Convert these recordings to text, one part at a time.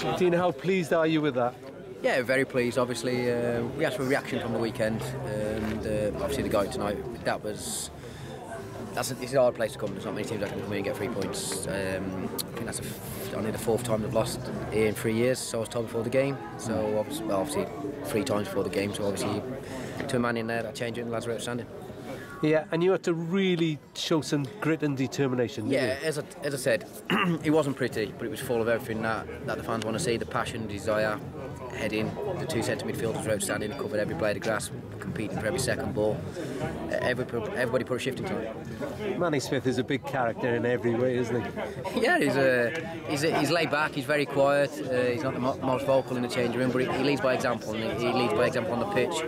Dean, how pleased are you with that? Yeah, very pleased. Obviously, uh, we had a reaction from the weekend, and uh, obviously the guy tonight. That was that's a, it's a hard place to come. There's not many teams that can come in and get three points. Um, I think that's a only the fourth time they've lost here in three years. So I was told before the game. So obviously, well, obviously three times before the game. So obviously, two man in there that change it, and lads are outstanding. Yeah, and you had to really show some grit and determination. Yeah, as I, as I said, it wasn't pretty, but it was full of everything that, that the fans want to see the passion, desire, heading. The two centre midfielders were outstanding, covered every blade of grass, competing for every second ball. Uh, Every, everybody put a shift into it. Manny Smith is a big character in every way, isn't he? Yeah, he's, uh, he's, he's laid back, he's very quiet, uh, he's not the mo- most vocal in the changing room, but he, he leads by example, and he, he leads by example on the pitch.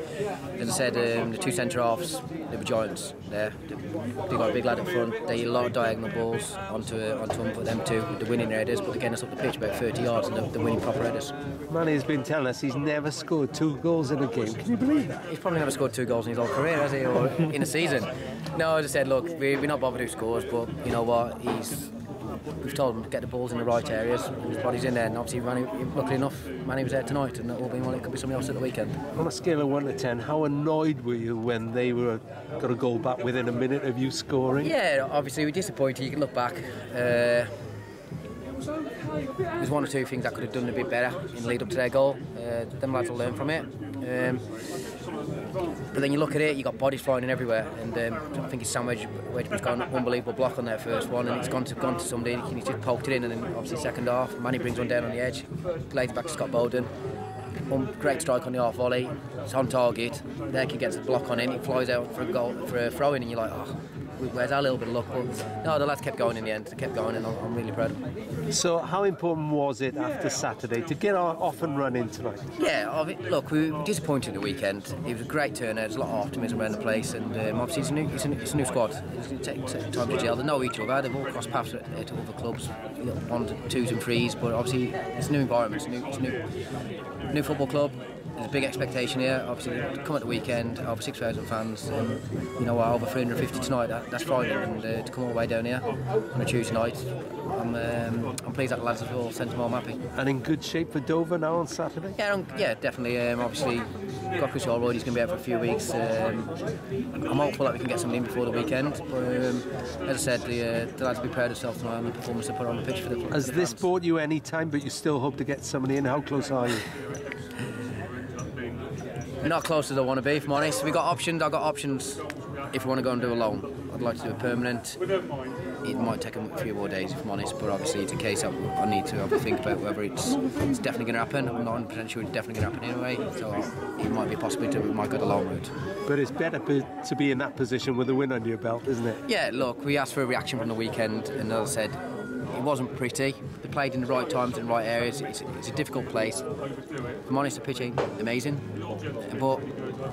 As I said, um, the two centre halves, they were giants there. They got a big lad up front, they a lot of diagonal balls onto, uh, onto them, for them two, the winning headers, but they're getting us up the pitch about 30 yards, and they're winning proper headers. Manny's been telling us he's never scored two goals in a game. Can you believe that? He's probably never scored two goals in his whole career, has he, or in a season? No, as I said, look, we, we're not bothered who scores, but you know what, he's we've told him to get the balls in the right areas, his body's in there, and obviously, Manny, luckily enough, Manny was there tonight, and it all being well, it could be somebody else at the weekend. On a scale of 1 to 10, how annoyed were you when they were got a goal back within a minute of you scoring? Yeah, obviously, we're disappointed. You can look back. Uh, there's one or two things I could have done a bit better in lead up to their goal. Uh, them lads will learn from it. Um, but then you look at it, you got bodies flying in everywhere, and um, I think it's Wedge, Wedgman's got an unbelievable block on their first one, and it's gone to gone to somebody, and he's just poked it in, and then obviously second half, Manny brings one down on the edge, lays it back to Scott Boden. Great strike on the half volley. It's on target. There he gets the block on it. He flies out for a goal for a throw in, and you're like, oh, where's our little bit of luck? But no, the lads kept going in the end. They kept going, and I'm, really proud of them. So, how important was it after Saturday to get off and running tonight? Yeah, look, we were disappointed the weekend. It was a great turnout. There's a lot of optimism around the place, and um, obviously it's a new, it's a, it's a new squad. It's going to take time to gel. They know each other. They've all crossed paths at, at other clubs, you know, one, twos, and threes. But obviously, it's a new environment. It's a new, it's a new, new football club. There's a big expectation here. Obviously, to come at the weekend, over 6,000 fans, and you know, over 350 tonight. That, that's Friday, and uh, to come all the way down here on a Tuesday night, I'm, um, I'm pleased that the lads have all sent them home happy. And in good shape for Dover now on Saturday? Yeah, um, yeah, definitely. Um, obviously, got Chris Holroyd. He's going to be out for a few weeks. Um, I'm hopeful that we can get something in before the weekend. But um, as I said, the, uh, the lads will be proud of themselves tonight and the performance they put on the pitch for the. Club. Has for the this fans. bought you any time, but you still hope to get somebody in? How close are you? We're not close as I want to be, if I'm honest. We got options. I got options. If we want to go and do a loan, I'd like to do a permanent. It might take a few more days, if I'm honest. But obviously, it's a case of I need to have a think about whether it's it's definitely going to happen. I'm not 100 sure it's definitely going to happen anyway. So it might be a possibility we might go the long route. But it's better p- to be in that position with a win under your belt, isn't it? Yeah, look, we asked for a reaction from the weekend, and as I said, it wasn't pretty. They played in the right times and the right areas. It's, it's a difficult place. If I'm honest, the pitch ain't amazing, but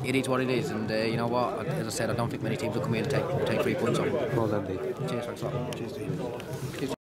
it is what it is. And uh, you know what? As I said, I don't think many teams will come here and take take three points on. Well done, Dave. Cheers, thanks a lot. Cheers, Steve.